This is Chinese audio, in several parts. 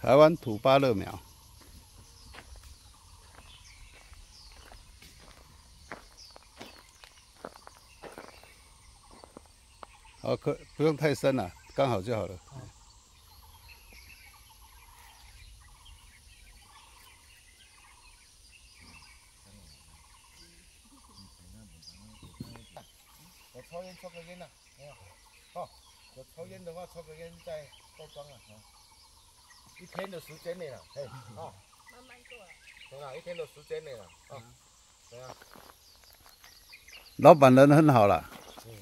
台湾土巴乐苗。好，可不用太深了，刚好就好了。我抽烟抽个烟呐，没有。哦，我抽烟的话，抽个烟再再装了。天的时间内了，哎，哦，慢慢做。对了，一天的时间内了，啊，对啊。老板人很好了。嗯。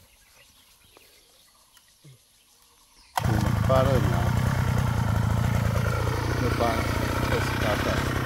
芭乐苗，六八六十八块。